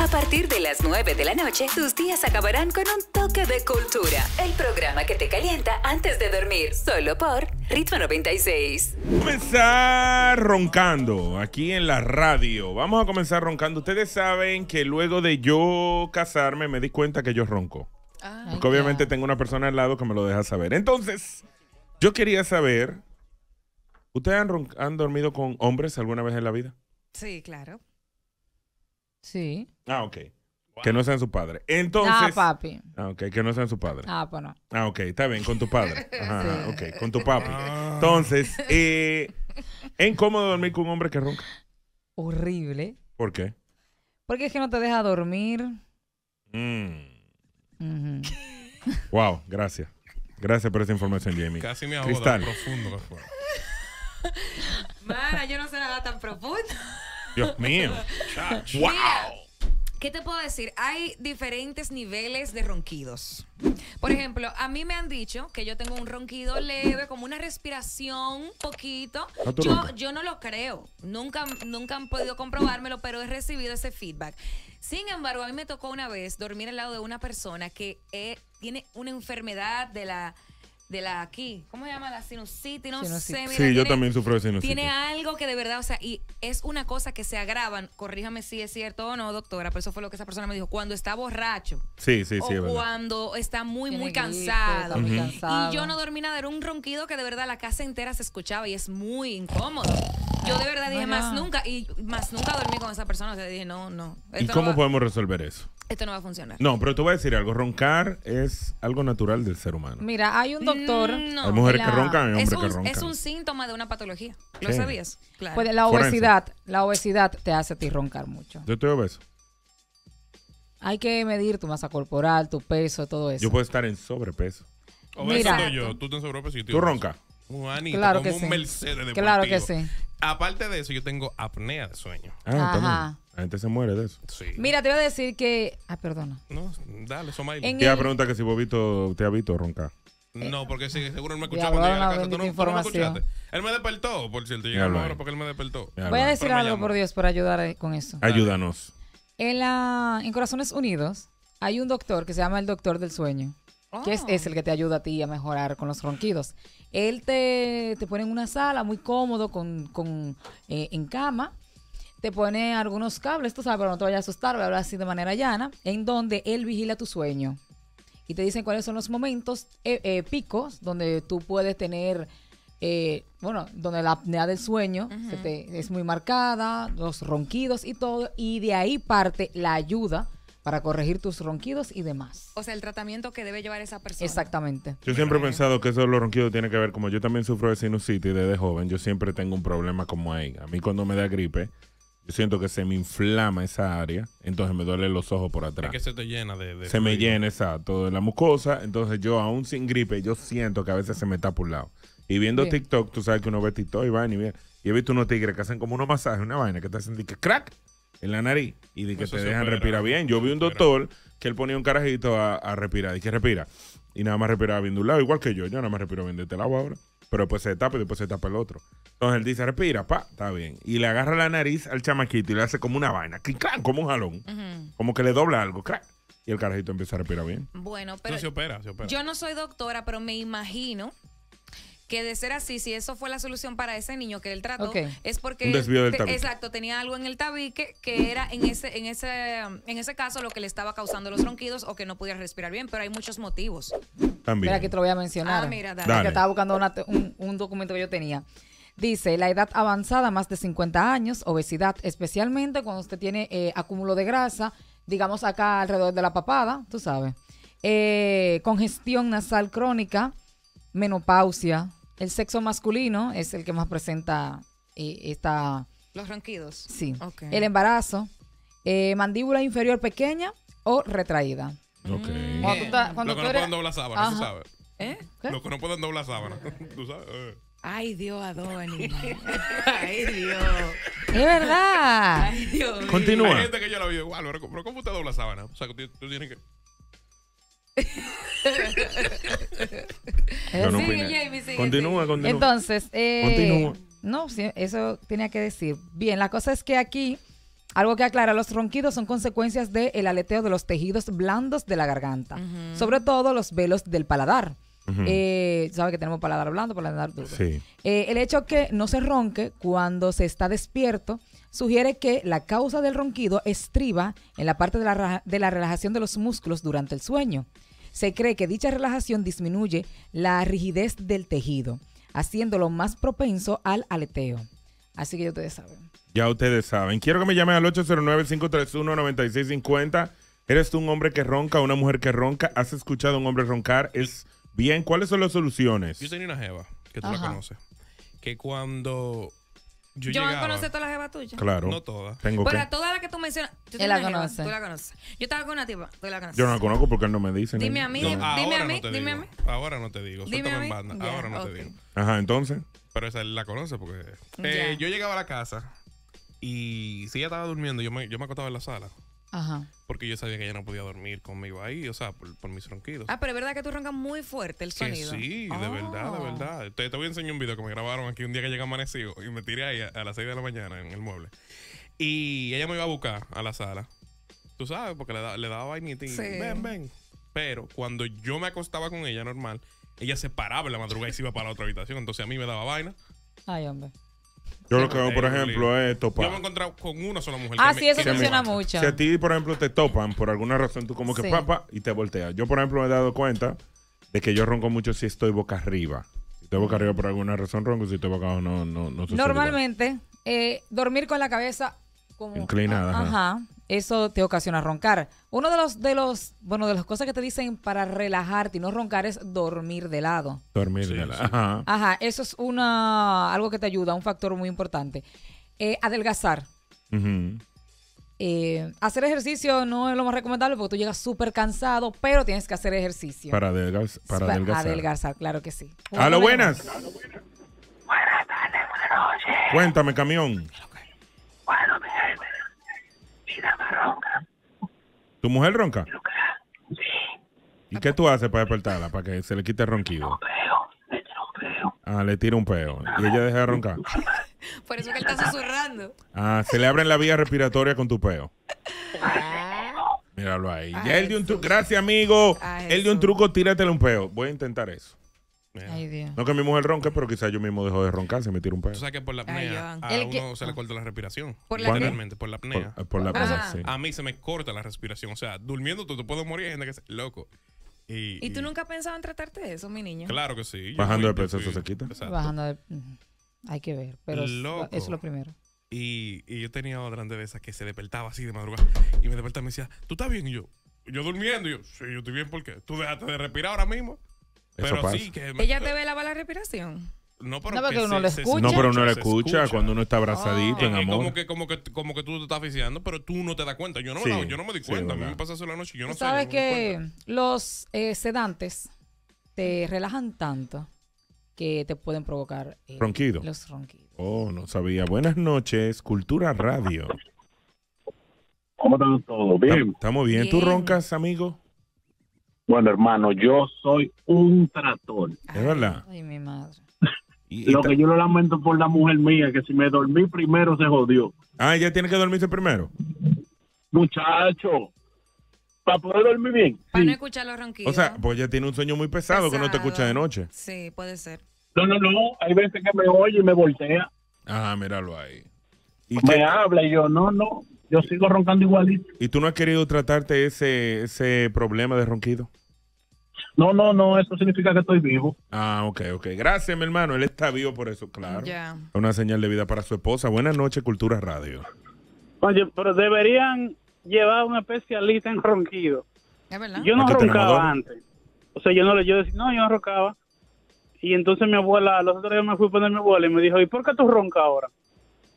A partir de las 9 de la noche, tus días acabarán con un toque de cultura. El programa que te calienta antes de dormir, solo por Ritmo 96. Comenzar roncando aquí en la radio. Vamos a comenzar roncando. Ustedes saben que luego de yo casarme me di cuenta que yo ronco. Porque obviamente tengo una persona al lado que me lo deja saber. Entonces, yo quería saber, ¿ustedes han dormido con hombres alguna vez en la vida? Sí, claro. Sí. Ah, ok. Que no sean su padre. Entonces... ah, papi. Ah, ok, que no sean su padre. Ah, pues no. Ah, ok, está bien, con tu padre. Ajá, Sí. ok, con tu papi. Entonces, eh, ¿es incómodo dormir con un hombre que ronca? Horrible. ¿Por qué? Porque es que no te deja dormir. Mm. Wow, gracias. Gracias por esa información, Jamie. Casi me ahogo Cristal. profundo yo no sé nada tan profundo. Dios mío. Mira, ¿qué te puedo decir? Hay diferentes niveles de ronquidos. Por ejemplo, a mí me han dicho que yo tengo un ronquido leve, como una respiración poquito. Yo no lo creo. Nunca, nunca han podido comprobármelo, pero he recibido ese feedback. Sin embargo, a mí me tocó una vez dormir al lado de una persona que eh, tiene una enfermedad de la de la aquí, ¿cómo se llama? La sinusitis, no Sinusitis. sé. mira, Sí, yo tiene- también sufro de sinusitis. tiene algo que de verdad, o sea, y es una cosa que se agravan, corríjame si es cierto o no, doctora, pero eso fue lo que esa persona me dijo, cuando está borracho Sí, sí, sí, o es verdad. cuando está muy, Tiene muy cansado. está muy cansado. Y yo no dormí nada, era un ronquido que de verdad la casa entera se escuchaba y es muy incómodo. Yo de verdad dije, No, más nunca, y más nunca dormí con esa persona, o sea, dije, no, no, ¿Y cómo va, podemos resolver eso? Esto no va a funcionar. No, pero te voy a decir algo. Roncar es algo natural del ser humano. Mira, hay un doctor. Mm, no. Hay mujeres la- que roncan, hay es hombres que un, roncan. es un síntoma de una patología. ¿Lo Sí. sabías? Claro. Pues la Forense. obesidad, la obesidad te hace a ti roncar mucho. Yo estoy obeso. Hay que medir tu masa corporal, tu peso, todo eso. Yo puedo estar en sobrepeso. Obeso Mira. yo, tú te sobrepeso y ¿Tú roncas? Claro como que un sí. Mercedes deportivo. Claro que sí. Aparte de eso, yo tengo apnea de sueño. Ah, Ajá. también. La gente se muere de eso. Sí. Mira, te voy a decir que. Ah, perdona. No, dale, Somaili. En Te iba a preguntar que si Bobito te ha visto roncar. No, porque sí, seguro él me escuchó Diablo, cuando llegué a la casa. ¿Tú no, tú no me información. escuchaste? Él me despertó, por cierto. Ahora porque él me despertó. Ya Voy a decir algo, por Dios, para ayudar eh, con eso. Ayúdanos. En, la, en Corazones Unidos hay un doctor que se llama el doctor del sueño, que es, Oh. es el que te ayuda a ti a mejorar con los ronquidos. Él te, te pone en una sala muy cómodo, con, con, eh, en cama, te pone algunos cables, tú sabes, pero no te vayas a asustar, voy a hablar así de manera llana, en donde él vigila tu sueño. Y te dicen cuáles son los momentos eh, eh, picos donde tú puedes tener, bueno, donde la apnea del sueño se te- es muy marcada, los ronquidos y todo, y de ahí parte la ayuda para corregir tus ronquidos y demás. O sea, el tratamiento que debe llevar esa persona. Exactamente. Yo siempre he pensado que eso de los ronquidos tiene que ver, como yo también sufro de sinusitis desde joven, yo siempre tengo un problema como ahí. A mí cuando me da gripe, yo siento que se me inflama esa área, entonces me duelen los ojos por Es atrás. que se te llena de... de Se me llena exacto de la mucosa, entonces yo aún sin gripe, yo siento que a veces se me tapa un lado. Y viendo Bien. TikTok, tú sabes que uno ve TikTok y vaina y ve- y he visto unos tigres que hacen como unos masajes, una vaina que te hacen de que crack en la nariz y de que Eso te se dejan opera, respirar bien. Yo vi un doctor que él ponía un carajito a, a respirar y que respira. Y nada más respiraba bien de un lado, igual que yo. Yo nada más respiro bien de este lado ahora. Pero después se tapa y después se tapa el otro. Entonces él dice, respira, pa, está bien. Y le agarra la nariz al chamaquito y le hace como una vaina, que como un jalón. Como que le dobla algo, crack. Y el carajito empieza a respirar bien. Bueno, pero se opera, se opera. yo no soy doctora, pero me imagino que de ser así, si eso fue la solución para ese niño que él trató, es porque Un desvío del te- tabique. exacto, tenía algo en el tabique que era en ese en ese en ese caso lo que le estaba causando los ronquidos o que no podía respirar bien, pero hay muchos motivos. También. Mira, aquí te lo voy a mencionar. Ah, mira, dale. Es Dale. que estaba buscando una- un, un documento que yo tenía. Dice, la edad avanzada, más de 50 años, obesidad, especialmente cuando usted tiene eh, acúmulo de grasa, digamos acá alrededor de la papada, tú sabes. Eh, congestión nasal crónica, menopausia. El sexo masculino es el que más presenta eh, esta, Los ronquidos. sí. Ok. El embarazo, eh, mandíbula inferior pequeña o retraída. Ok. Cuando tú, cuando Lo que tú no eres- pueden doblar sábana, tú Ajá. sabes. ¿Eh? ¿Qué? Lo que no pueden doblar sábana, tú sabes. Eh. Ay, Dios, Adonis. Ay, Dios. Es verdad. Ay, Dios. Continúa. Hay gente que yo la vi igual, pero pero ¿cómo usted dobla sábana? O sea, que tú, tú tienes que... No Sigue. Jamie, sigue, Continúa, sigue. continúa. Entonces, eh, Continúa. no, sí, eso tenía que decir. Bien, la cosa es que aquí Algo que aclara, los ronquidos son consecuencias del aleteo de los tejidos blandos de la garganta, sobre todo los velos del paladar. Eh, Sabe que tenemos paladar blando, paladar duro. Sí. Eh, el hecho que no se ronque cuando se está despierto sugiere que la causa del ronquido estriba en la parte de la, raja- de la relajación de los músculos durante el sueño. Se cree que dicha relajación disminuye la rigidez del tejido, haciéndolo más propenso al aleteo. Así que ya ustedes saben. Ya ustedes saben. Quiero que me llamen al 809-531-9650. ¿Eres tú un hombre que ronca, una mujer que ronca? ¿Has escuchado a un hombre roncar? ¿Es bien? ¿Cuáles son las soluciones? Yo tenía una jeva, que tú la conoces, que cuando yo llegaba... conoce todas las jevas tuyas. Claro. No todas. Tengo que... Pero a todas las que tú mencionas, tú Él la conoce. Tú la conoces. Yo estaba con una tipa, tú la conoces. Yo no la conozco porque él no me dice. Dime a mí, no. dime- a mí, no dime a mí. Ahora no te digo. Dime Suéltame a mí. en banda. Ahora no te digo. Ajá, entonces. Pero esa él la conoce porque... Eh, yo llegaba a la casa y si ella estaba durmiendo, yo me, yo me acostaba en la sala. Ajá. Porque yo sabía que ella no podía dormir conmigo ahí, o sea, por, por mis ronquidos. Ah, pero es verdad que tú roncas muy fuerte el Que sonido. sí, de verdad, de verdad. Te, te voy a enseñar un video que me grabaron aquí un día que llegué amanecido y me tiré ahí a, a las 6 de la mañana en el mueble. Y ella me iba a buscar a la sala. Tú sabes, porque le, da- le daba vainita y Sí. ven, ven. Pero cuando yo me acostaba con ella normal, ella se paraba en la madrugada y se iba para la otra habitación. Entonces a mí me daba vaina. Ay, hombre. Yo lo que hago, por ejemplo, es Yo me he topar. encontrado con una sola mujer. Ah, que sí, me- eso que me- funciona mucho. Si a ti, por ejemplo, te topan por alguna razón, tú como que Sí. papa y te volteas. Yo, por ejemplo, me he dado cuenta de que yo ronco mucho si estoy boca arriba. Si estoy boca arriba por alguna razón ronco, si estoy boca abajo no, no, no. Normalmente, eh, dormir con la cabeza como Inclinada, ajá. Ajá. Eso te ocasiona roncar. Uno de los, de los, bueno, de las cosas que te dicen para relajarte y no roncar es dormir de lado. Dormir Sí, de la- sí. Ajá. Ajá, eso es una algo que te ayuda, un factor muy importante. Eh, adelgazar. Eh, hacer ejercicio no es lo más recomendable porque tú llegas súper cansado, pero tienes que hacer ejercicio. Para, adelgaz- para Pa- adelgazar. adelgazar, claro que sí. A lo Una buenas. Cuéntame, camión. ¿Tu mujer ronca? ¿Y qué tú haces para despertarla? Para que se le quite el ronquido. Ah, le tira un peo. Y ella deja de roncar. Por eso que él está susurrando. Ah, se le abren la vía respiratoria con tu peo. Míralo ahí. Ah, Ya él dio un truco. Gracias, amigo. Ah, él dio un truco, tíratele un peo. Voy a intentar eso. Mira. Ay, Dios. No que mi mujer ronque, pero quizás yo mismo dejo de roncar si me tiro un peo. Tú sabes que por la apnea a El que- uno se le corta la respiración. ¿Por la qué? Literalmente, por la apnea. Por, por la Ah. sí. A mí se me corta la respiración. O sea, durmiendo tú te puedes morir. Hay gente que se... Loco. Y, ¿Y tú nunca has pensado en tratarte de eso, mi niño? Claro que sí. Bajando de peso, eso se quita. Exacto. Bajando de-. Hay que ver, pero es- Loco. eso es lo primero. Y, y yo tenía otra de esas que se despertaba así de madrugada. Y me despertaba y me decía, ¿tú estás bien? Y yo, yo durmiendo. Y yo, sí, yo estoy bien porque tú dejaste de respirar ahora mismo. Eso Pero pasa. sí que... me- ¿Ella te velaba la respiración? No, pero No, porque que uno se- lo escucha. No, pero uno le se escucha, cuando uno está abrazadito Oh. en amor. como que, como, que, como que tú te estás asfixiando, pero tú no te das cuenta. Yo no, Sí, yo no me di sí, cuenta. a mí me pasa eso la noche y yo no Tú sé. sabes yo que los eh, sedantes te relajan tanto que te pueden provocar eh, Ronquido. los ronquidos. Oh, no sabía. Buenas noches, Cultura Radio. ¿Cómo están todos? Bien. ¿Estamos bien? ¿Tú Bien. roncas, amigo? Bueno, hermano, yo soy un trator. Es verdad. Ay, mi madre. Y- y Lo que yo lo lamento por la mujer mía, que si me dormí primero se jodió. Ah, ella tiene que dormirse primero. Muchacho, para poder dormir bien. Para no escuchar los ronquidos. O sea, pues ella tiene un sueño muy pesado, que no te escucha de noche. Sí, puede ser. No, no, no. Hay veces que me oye y me voltea, Ajá, míralo ahí. ¿Y, me qué- habla y yo, no, no. Yo sigo roncando igualito. ¿Y tú no has querido tratarte ese, ese problema de ronquido? No, no, no. Eso significa que estoy vivo. Ah, ok, ok. Gracias, mi hermano. Él está vivo por eso, claro. Ya. Una señal de vida para su esposa. Buenas noches, Cultura Radio. Oye, pero deberían llevar a un especialista en ronquido. Es verdad. Yo no roncaba antes. O sea, yo no le yo decía, no, yo no roncaba. Y entonces mi abuela, los otros días me fui a poner mi abuela y me dijo, ¿y por qué tú roncas ahora?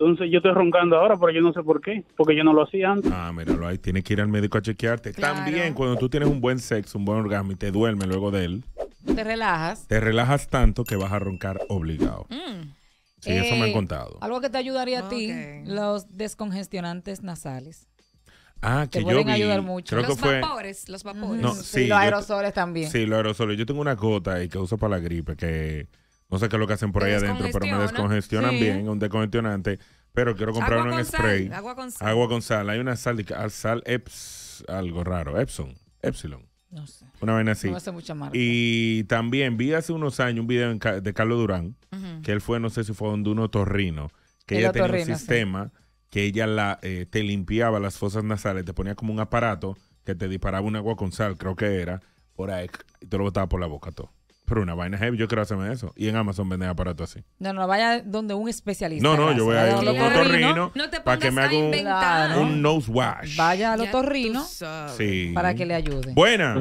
Entonces yo estoy roncando ahora, pero yo no sé por qué, porque yo no lo hacía antes. Ah, míralo ahí. Tienes que ir al médico a chequearte. Claro. También, cuando tú tienes un buen sexo, un buen orgasmo y te duermes luego de él, Te relajas. te relajas tanto que vas a roncar obligado. Mm. Sí, eso me han Eh, contado. Algo que te ayudaría a ti, los descongestionantes nasales. Ah, te que yo pueden vi. ayudar mucho. Creo que Los fue. vapores, los vapores. No, Sí, sí, los yo- aerosoles también. Sí, los aerosoles. Yo tengo una gota ahí que uso para la gripe que no sé qué es lo que hacen por ahí adentro, pero me descongestiona. descongestionan Sí. bien, un descongestionante. Pero quiero comprar uno en sal, spray. agua con sal. Agua con sal. Hay una sal, sal Eps, algo raro. Epson. Epsilon. No sé. Una vaina así. No hace mucha marca. Y también vi hace unos años un video de Carlos Durán, que él fue, no sé si fue donde un otorrino, que El ella tenía un sí. sistema que ella la, eh, te limpiaba las fosas nasales, te ponía como un aparato que te disparaba un agua con sal, creo que era, por ahí, y te lo botaba por la boca todo. Pero una vaina heavy, yo quiero hacerme eso. Y en Amazon venden aparatos así. No, no, vaya donde un especialista. No, no, gracias. yo voy a ir a donde un un otorrino, No te para que me haga un, inventar. Claro. un nose wash. Vaya al otorrino. Sí. para que le ayude. Buena.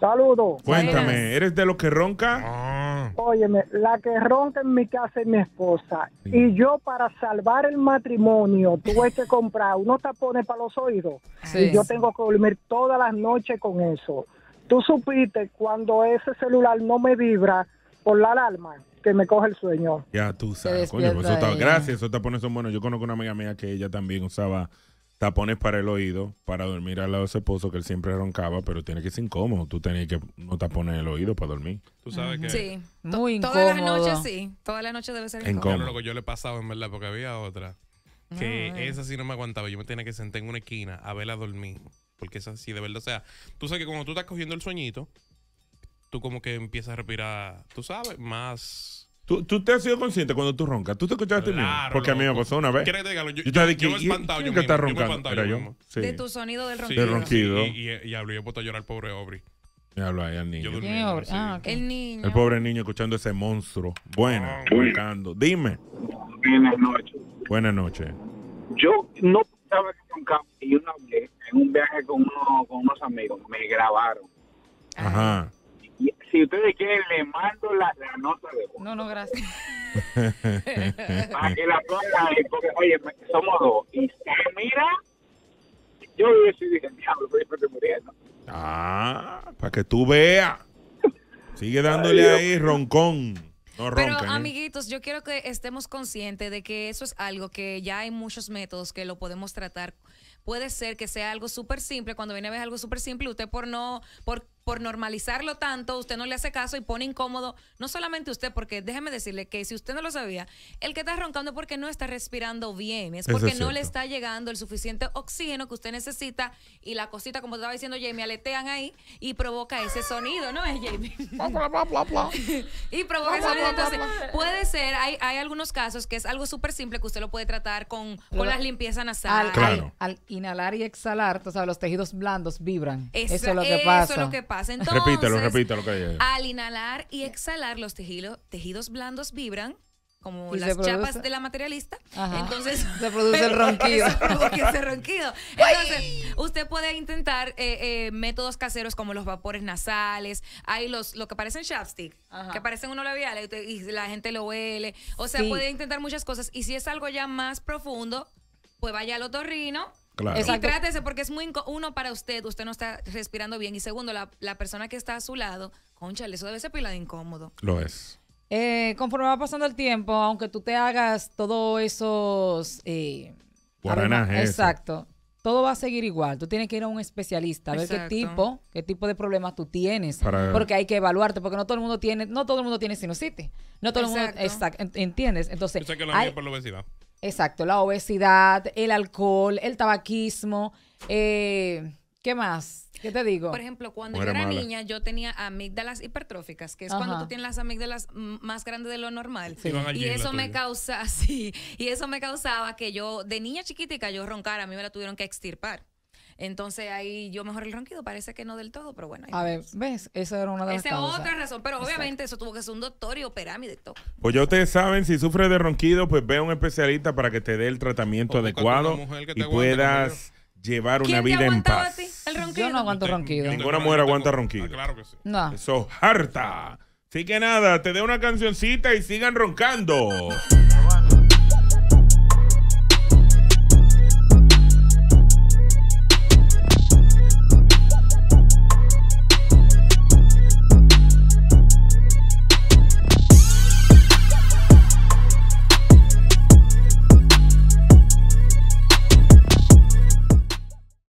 Saludos. Cuéntame, Buenas. ¿eres de los que ronca? Ah, Óyeme, la que ronca en mi casa es mi esposa. Sí. Y yo, para salvar el matrimonio, tuve que comprar unos tapones para los oídos. Sí. Y yo tengo que dormir todas las noches con eso. Tú supiste cuando ese celular no me vibra por la alarma, que me coge el sueño. Ya tú sabes, coño, pues eso está- gracias, esos tapones son buenos. Yo conozco una amiga mía que ella también usaba tapones para el oído, para dormir al lado de su esposo, que él siempre roncaba, pero tiene que ser incómodo. Tú tenías que no tapones el oído para dormir. tú sabes que. Sí. Muy Todas las incómodo. noches sí. Todas las noches debe ser Incómodo. incómodo. Yo, loco, yo le pasaba en verdad, porque había otra. Que esa sí no me aguantaba. Yo me tenía que sentar en una esquina a verla dormir. Porque esa sí, de verdad. O sea, tú sabes que cuando tú estás cogiendo el sueñito, tú como que empiezas a respirar, tú sabes, más. ¿Tú, tú te has sido consciente cuando tú roncas? ¿Tú te escuchaste mismo? Claro, Porque a mí me loco. pasó una vez. ¿Quieres que te diga? Yo, Yo te dije, yo me he ¿quién- espantado yo que está mismo, yo me he roncando? yo yo. Sí. De tu sonido del Sí, ronquido. Del ronquido. sí, y, y, y hablo, yo he puesto a llorar al pobre Aubrey. Me hablo ahí al Yo niño. durmiendo, ¿Quién es sí. Ah. El niño. El pobre niño escuchando ese monstruo. Buena, Ah. roncando. Dime. Buenas noches. Buenas noches. Yo no pensaba que roncaba y una vez en un viaje con, uno, con unos amigos me grabaron. Ajá. Y si ustedes quieren, le mando la, la nota de voz. No, no, gracias. Para que la pongan ahí, porque, oye, somos dos. Y se mira, yo decidí, dije, diablo, pero yo estoy muriendo. Ah, para que tú veas. Sigue dándole ahí roncón. No Pero. ¿eh? amiguitos, yo quiero que estemos conscientes de que eso es algo que ya hay muchos métodos que lo podemos tratar. Puede ser que sea algo súper simple, cuando viene a ver algo súper simple, usted por no, por, por normalizarlo tanto, usted no le hace caso y pone incómodo, no solamente usted, porque déjeme decirle que si usted no lo sabía, el que está roncando es porque no está respirando bien, es Eso porque es no le está llegando el suficiente oxígeno que usted necesita y la cosita, como estaba diciendo Jamie, aletean ahí y provoca ese sonido, ¿no es Jamie? y provoca ese sonido. Entonces, puede ser, hay, hay algunos casos que es algo súper simple que usted lo puede tratar con, con las limpiezas Al, nasales. Claro. al- al inhalar y exhalar, tú sabes, los tejidos blandos vibran. Esa- eso es lo que eso pasa. es lo que pasa. Entonces, repítelo, repítelo. Que. Al inhalar y exhalar, los tejidos, tejidos blandos vibran como se las chapas de la materialista. Ajá. Entonces Se produce el ronquido. Ese ronquido. Entonces, usted puede intentar eh, eh, métodos caseros como los vapores nasales. Hay los lo que parecen chapstick, Ajá. que parecen unos labiales y y la gente lo huele. O sea, Sí. puede intentar muchas cosas. Y si es algo ya más profundo, pues vaya al otorrino. Claro. Exacto. Y trátese porque es muy uno para usted, usted no está respirando bien y segundo la, la persona que está a su lado, conchale, eso debe ser pila de incómodo. Lo es. Eh, conforme va pasando el tiempo, aunque tú te hagas todos esos... Eh, Guaranaje. Exacto. Todo va a seguir igual. Tú tienes que ir a un especialista a ver qué Exacto. tipo, qué tipo de problemas tú tienes. Para- Porque hay que evaluarte, porque no todo el mundo tiene, no todo el mundo tiene sinusitis. No todo el mundo, Exacto. exacto, en- ¿entiendes? Entonces, Yo sé que la hay- mía es por la obesidad. Exacto, la obesidad, el alcohol, el tabaquismo, eh, ¿qué más? ¿Qué te digo? Por ejemplo, cuando yo era mala. niña, yo tenía amígdalas hipertróficas, que es Ajá. cuando tú tienes las amígdalas más grandes de lo normal. Sí. Y eso me causa, sí, y eso me causaba que yo, de niña chiquitica, yo roncara, a mí me la tuvieron que extirpar. Entonces ahí yo mejor el ronquido, parece que no del todo, pero bueno. ahí a ver. ¿ves? Esa era una de las Esa es otra razón, pero obviamente eso tuvo que ser un doctor y operarme de todo. Pues ya ustedes saben, si sufres de ronquido, pues ve a un especialista para que te dé el tratamiento O adecuado y puedas llevar una ¿Quién te vida en aguantaba a paz. ti el ronquido? Yo no aguanto ronquido. Ninguna mujer aguanta ronquido. Ah, claro que sí. No. Eso, harta. Así que nada, te dé una cancioncita y sigan roncando.